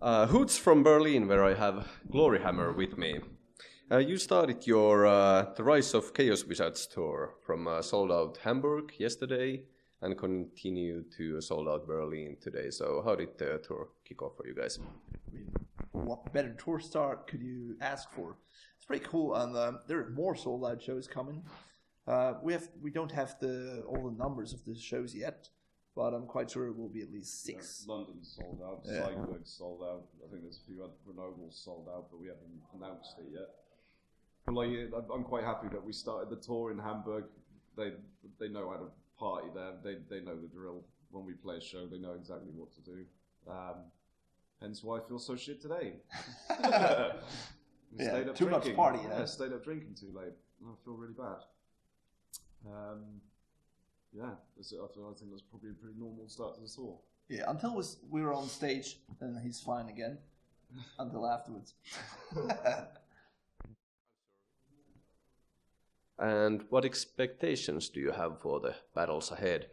Uh, Hoots from Berlin, where I have Gloryhammer with me. Uh, you started your uh, The Rise of Chaos Wizards tour from uh, sold out Hamburg yesterday and continue to sold out Berlin today. So, how did the tour kick off for you guys? What better tour start could you ask for? It's pretty cool, and um, there are more sold out shows coming. Uh, we have we don't have the all the numbers of the shows yet, but I'm quite sure it will be at least six. London's sold out, Yeah. Sold out. I think there's a few other Grenoble's sold out, but we haven't announced it yet. But like, I'm- quite happy that we started the tour in Hamburg. They they know how to party there. They they know the drill. When we play a show, they know exactly what to do. Um, hence why I feel so shit today. Yeah, Stayed up too much drinking. partying, Yeah, eh? stayed up drinking too late. I feel really bad. Um, yeah, that's, I feel- I think that's probably a pretty normal start to the tour. Yeah, until we s- we were on stage, then he's fine again. Until afterwards. And what expectations do you have for the battles ahead?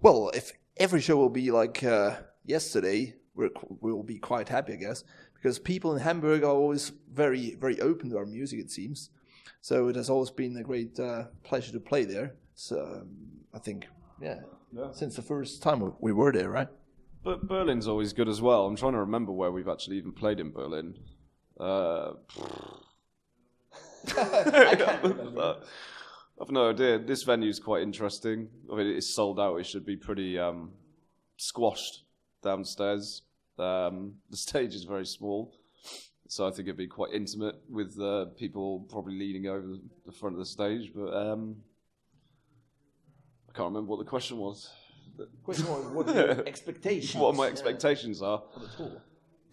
well, if every show will be like uh, yesterday, we're, we'll be quite happy, I guess, because people in Hamburg are always very, very open to our music, it seems. So it has always been a great uh, pleasure to play there. So um, I think, yeah, Yeah. since the first time we, we were there, right? But Berlin's always good as well. I'm trying to remember where we've actually even played in Berlin. Uh, I can't remember. I've no idea. This venue's quite interesting. I mean, it's sold out. It should be pretty um, squashed downstairs. Um, the stage is very small, so I think it'd be quite intimate with uh, people probably leaning over the, the front of the stage. But um, I can't remember what the question was. Question was, what are your expectations? What my uh, expectations are. for the tour?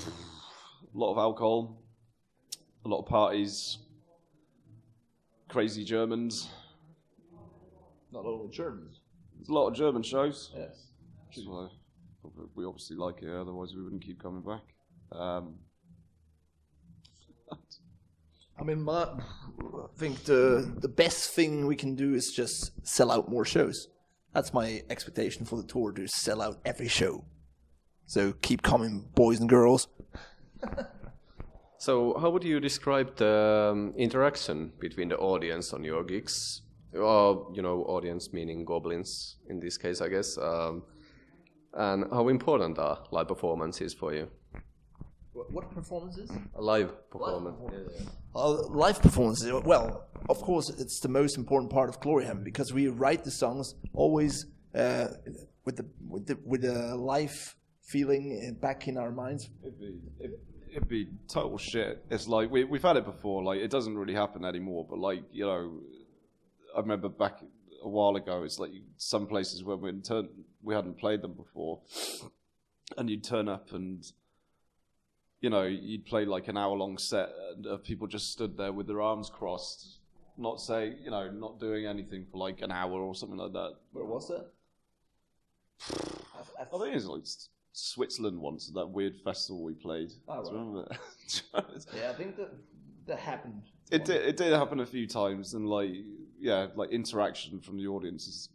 a lot of alcohol, a lot of parties, crazy Germans. Not only Germans. There's a lot of German shows. Yes. So we obviously like it, otherwise we wouldn't keep coming back. Um, I mean, my, I think the the best thing we can do is just sell out more shows. That's my expectation for the tour to sell out every show. So keep coming, boys and girls. So, how would you describe the um, interaction between the audience on your gigs? Or, you know, audience meaning goblins in this case, I guess. Um, and how important are live performances for you? What, what performances? A live performance. Uh, live performances. Well, of course, it's the most important part of Gloryham because we write the songs always uh, with the with the with a live feeling back in our minds. it'd be it, it'd be total shit. It's like we we've had it before. Like it doesn't really happen anymore. But like you know, I remember back a while ago. It's like some places where we turn we hadn't played them before, and you'd turn up and you know you'd play like an hour long set, and uh, people just stood there with their arms crossed, not saying you know not doing anything for like an hour or something like that. Where was that? I think it's like Switzerland once that weird festival we played. Oh, right. remember? Yeah, I think that that happened. It did, it did happen a few times, and like yeah, like interaction from the audience is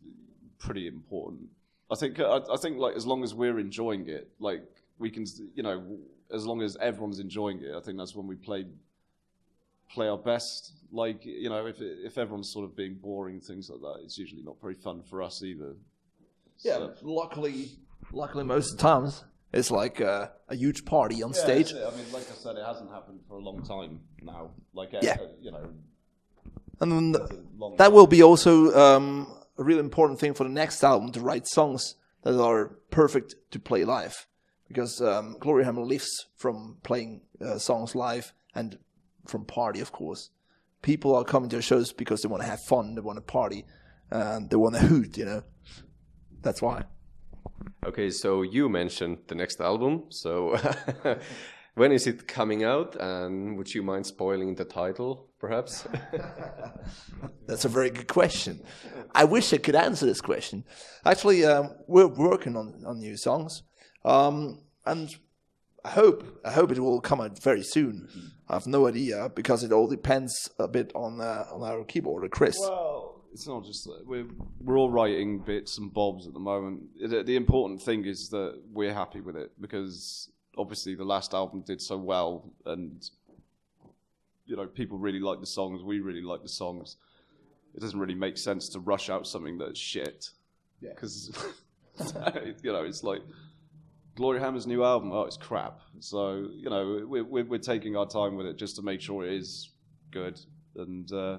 pretty important. I think I, I think like as long as we're enjoying it, like we can you know as long as everyone's enjoying it, I think that's when we play play our best. Like you know if if everyone's sort of being boring things like that, it's usually not very fun for us either. Yeah, So- luckily, luckily most of the times it's like uh, a huge party on stage. I mean, like I said, it hasn't happened for a long time now. Like, uh, Yeah. you know, And that will be also um, a really important thing for the next album to write songs that are perfect to play live. Because um, Gloryhammer lives from playing uh, songs live and from party, of course. People are coming to our shows because they want to have fun, they want to party, and they want to hoot, you know. That's why. Okay, so you mentioned the next album. So, when is it coming out? And would you mind spoiling the title, perhaps? That's a very good question. I wish I could answer this question. Actually, um, we're working on, on new songs, um, and I hope I hope it will come out very soon. I have no idea because it all depends a bit on uh, on our keyboarder Chris. Well, it's not just that we're we're all writing bits and bobs at the moment. The, the important thing is that we're happy with it because obviously the last album did so well, and you know people really like the songs. We really like the songs. It doesn't really make sense to rush out something that's shit because you know it's like Gloryhammer's new album. Oh, it's crap. So you know we're, we're we're taking our time with it just to make sure it is good and. Uh,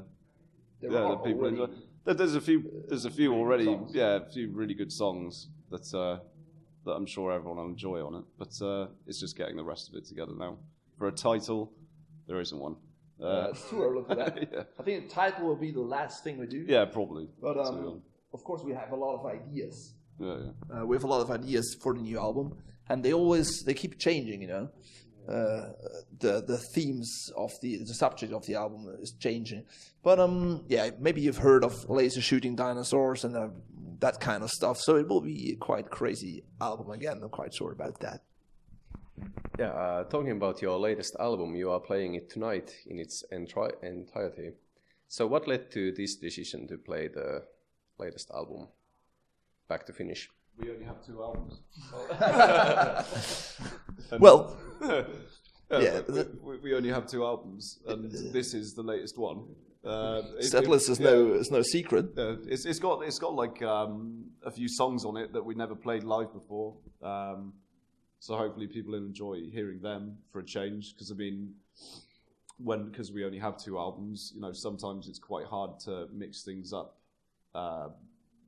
There yeah, that people enjoy. There's a few. There's a few already. songs. Yeah, a few really good songs that uh, that I'm sure everyone will enjoy on it. But uh, it's just getting the rest of it together now. For a title, there isn't one. Uh, Uh, it's too early for that. yeah. I think the title will be the last thing we do. yeah, probably. But um, of course, we have a lot of ideas. Yeah, yeah. Uh, we have a lot of ideas for the new album, and they always they keep changing. You know, uh, the the themes of the the subject of the album is changing. But um, yeah, maybe you've heard of laser shooting dinosaurs and uh, that kind of stuff. So it will be a quite crazy album again. I'm quite sure about that. Yeah, uh, talking about your latest album, you are playing it tonight in its entri- entirety. So, what led to this decision to play the latest album back to finish? We only have two albums. Well, yeah, Yeah, we, we, we only have two albums, and this is the latest one. Uh, it- that it- list is yeah. no is no secret. Yeah, it's, it's got it's got like um, a few songs on it that we never played live before. Um, so hopefully people enjoy hearing them for a change. Because I mean, when because we only have two albums, you know, sometimes it's quite hard to mix things up. Uh,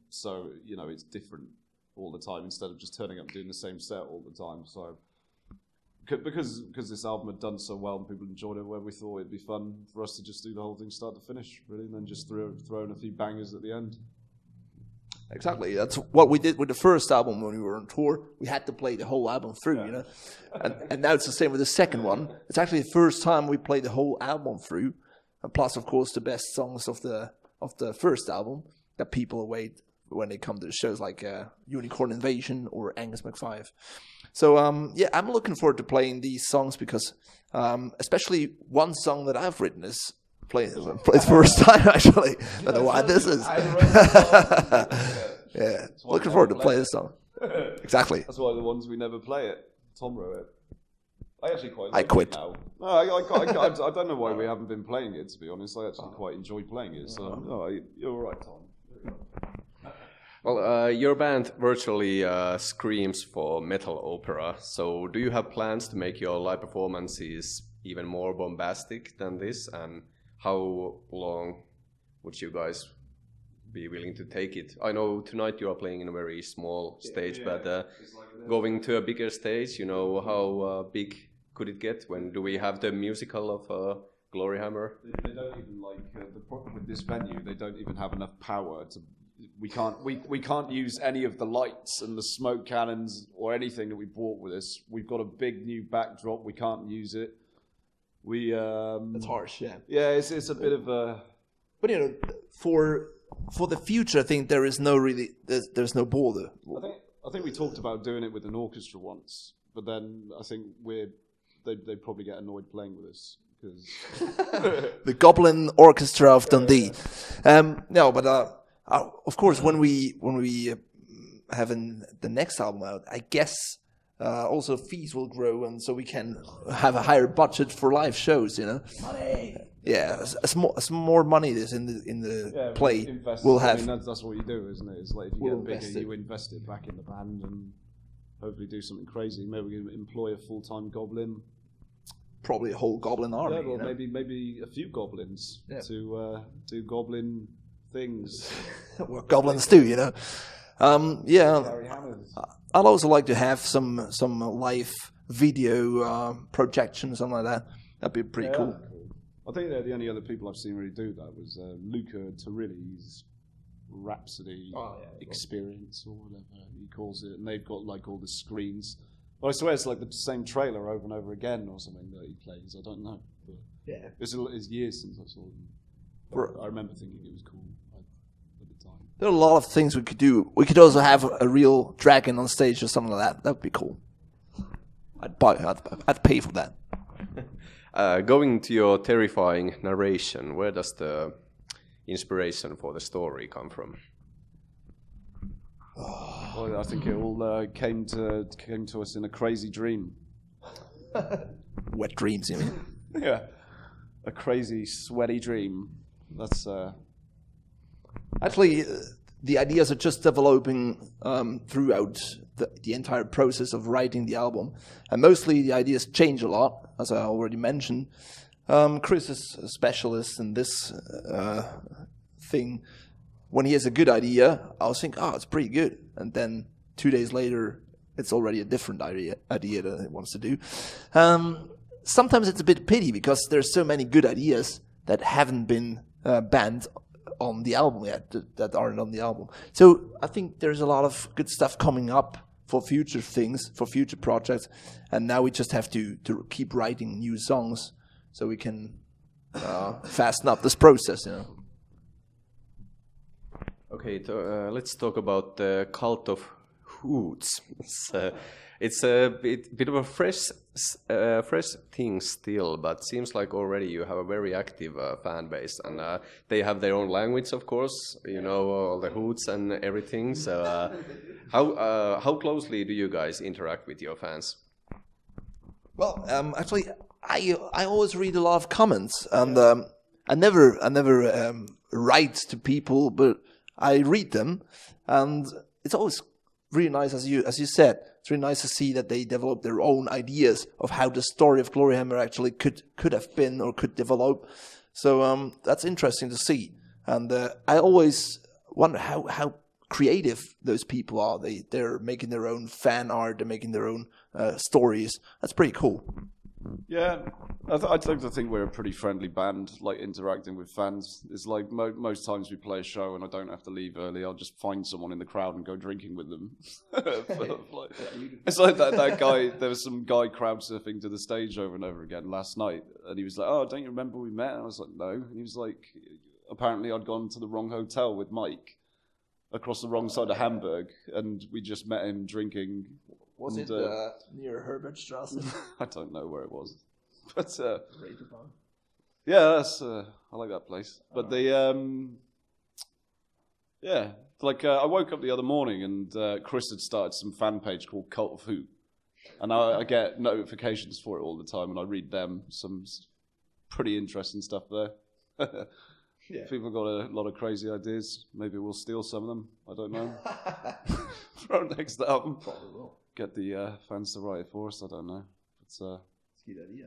so you know, it's different all the time instead of just turning up and doing the same set all the time. So. Because because this album had done so well and people enjoyed it, where we thought it'd be fun for us to just do the whole thing start to finish, really, and then just throw throw in a few bangers at the end. Exactly. That's what we did with the first album when we were on tour. We had to play the whole album through, you know. And, and now it's the same with the second one. It's actually the first time we played the whole album through. And plus, of course, the best songs of the of the first album that people await when they come to shows like uh, Unicorn Invasion or Angus McFive. So um, yeah, I'm looking forward to playing these songs because um, especially one song that I've written is playing played first time actually. I don't know why this is. yeah, looking forward to play this song. Exactly. That's why the ones we never play it. Tom wrote it. I actually quite. I quit. It now. No, I, I, I, I, I don't know why we haven't been playing it. To be honest, I actually quite enjoy playing it. So, no, I- you're all right, Tom. Well, uh, your band virtually uh, screams for metal opera. So, do you have plans to make your live performances even more bombastic than this? And how long would you guys be willing to take it? I know tonight you are playing in a very small stage, but uh, going to a bigger stage, you know, how uh, big could it get? When do we have the musical of uh, Gloryhammer? They, they don't even like uh, the problem with this venue. They don't even have enough power to. We can't. We, we can't use any of the lights and the smoke cannons or anything that we brought with us. We've got a big new backdrop. We can't use it. We. Um, It's harsh, yeah. Yeah, it's it's a bit of a. But you know, for for the future, I think there is no really there's, there's no border. I think I think we talked about doing it with an orchestra once, but then I think we're they they probably get annoyed playing with us the Goblin Orchestra of Dundee. Um, no, but uh, uh, of course, when we when we uh, have an, the next album out, I guess uh, also fees will grow, and so we can have a higher budget for live shows. You know, yeah, as, as more as more money is in the in the play, invest, we'll I have mean, that's, that's what you do, isn't it? It's like if you We'll get bigger, invest you invest it back in the band and hopefully do something crazy. Maybe we can employ a full time goblin. probably a whole Goblin army. Yeah, you know? maybe maybe a few goblins Yeah. to uh, do goblin things. what goblins do, you know. Um, yeah, I'd also like to have some some live video uh, projection, something like that. That'd be pretty cool. I think they're the only other people I've seen really do that was uh, Luca Turilli's Rhapsody Oh, yeah, experience or whatever he calls it, and they've got like all the screens. Well, I swear it's like the same trailer over and over again or something that he plays. I don't know. But Yeah. it's, it's years since I saw them. But For- I remember thinking it was cool at at the time. There are a lot of things we could do. We could also have a real dragon on stage or something like that. That would be cool. I'd buy. I'd, I'd pay for that. Uh, going to your terrifying narration, where does the inspiration for the story come from? Well, I think it all uh, came to came to us in a crazy dream. Wet dreams, you mean? Yeah, a crazy, sweaty dream. That's uh, Actually, uh, the ideas are just developing um, throughout the, the entire process of writing the album, and mostly the ideas change a lot, as I already mentioned. Um, Chris is a specialist in this uh, thing. When he has a good idea, I'll think, "Oh, it's pretty good," and then two days later, it's already a different idea, idea that he wants to do. Um, sometimes it's a bit pity because there's so many good ideas that haven't been uh, banned on the album yet that, aren't on the album. So I think there's a lot of good stuff coming up for future things, for future projects, and now we just have to to keep writing new songs so we can uh, fasten up this process. You know. Okay, uh, let's talk about the cult of hoots. It's, uh, it's a bit, bit of a fresh, uh, fresh thing still, but seems like already you have a very active uh, fan base, and uh, they have their own language, of course. You know all the hoots and everything. So, uh, how uh, how closely do you guys interact with your fans? Well, um, actually, I I always read a lot of comments, and um, I never I never um, write to people, but I read them, and it's always really nice, as you as you said. It's really nice to see that they develop their own ideas of how the story of Gloryhammer actually could could have been or could develop. So um, that's interesting to see, and uh, I always wonder how how creative those people are. They they're making their own fan art. They're making their own uh, stories. That's pretty cool. Yeah, I, th- I'd like to think we're a pretty friendly band. Like interacting with fans is like mo- most times we play a show and I don't have to leave early. I'll just find someone in the crowd and go drinking with them. Like- it's like that, that guy. There was some guy crowd surfing to the stage over and over again last night, and he was like, "Oh, don't you remember we met?" And I was like, "No." And he was like, "Apparently, I'd gone to the wrong hotel with Mike." Across the wrong side of Hamburg, and we just met him drinking. Was and, it uh, uh, near Herbertstrasse? I don't know where it was, but uh, yeah, that's uh, I like that place. But the um, yeah, like uh, I woke up the other morning and uh, Chris had started some fan page called Cult of Who, and I, I get notifications for it all the time, and I read them. Some pretty interesting stuff there. yeah. People got a lot of crazy ideas. Maybe we'll steal some of them. I don't know. For our next album, Probably will. Get the uh, fans to write it for us. I don't know. But uh, It's a good idea.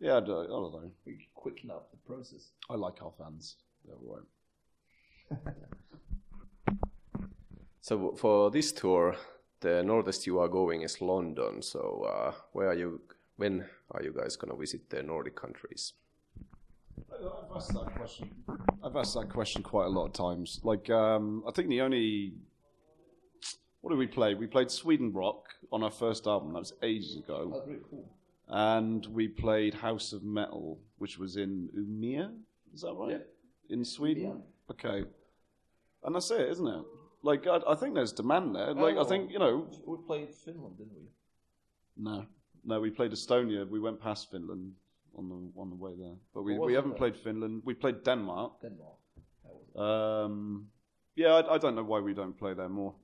yeah, I don't, I don't know. We can quicken up the process. I like our fans. They're all right. So for this tour, the northest you are going is London. So uh, where are you? When are you guys gonna visit the Nordic countries? I've asked that question. I've asked that question quite a lot of times. Like, um, I think the only what did we play? We played Sweden Rock on our first album. That was ages ago, really cool. and we played House of Metal, which was in Umeå. Is that right? Yeah. In Sweden. Okay, and that's it, isn't it? Like, I, I think there's demand there. Like, I think you know. We played Finland, didn't we? No, no, we played Estonia. We went past Finland on the on the way there, but we, we haven't played Finland. We played Denmark. Denmark. Um, yeah, I, I don't know why we don't play there more.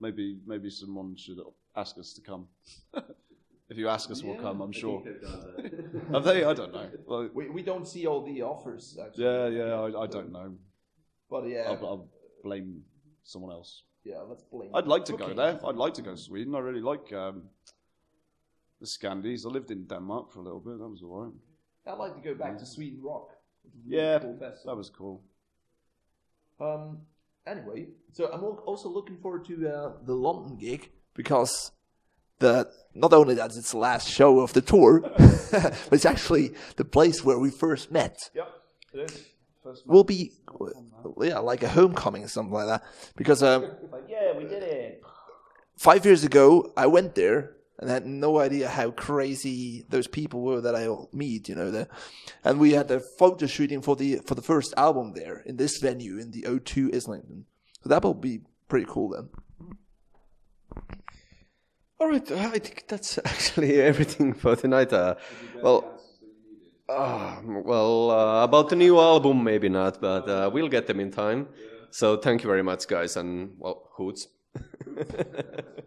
Maybe maybe someone should ask us to come. if you ask us, we'll come. I'm sure. Have they? I don't know. Well, We, we don't see all the offers, actually. yeah, yeah, I, I don't know. But yeah, I'll, I'll blame someone else. yeah, let's blame. I'd like to go there. I'd like to go to Sweden. I really like um, the Scandies. I lived in Denmark for a little bit. That was all right. I'd like to go back to Sweden Rock. which is a really Yeah, cool that was cool. Um, anyway, so I'm also looking forward to uh, the London gig because the not only that it's the last show of the tour, but it's actually the place where we first met. Yep, it is. First Will be yeah like a homecoming or something like that because um, Like, yeah, we did it. five years ago I went there and had no idea how crazy those people were that I meet, you know. There, and we had a photo shooting for the for the first album there in this venue in the O2 Islington. So that will be pretty cool then. All right, I think that's actually everything for tonight. Uh, well, Uh, well, uh, about the new album, maybe not, but uh, we'll get them in time. So thank you very much, guys, and well, hoots.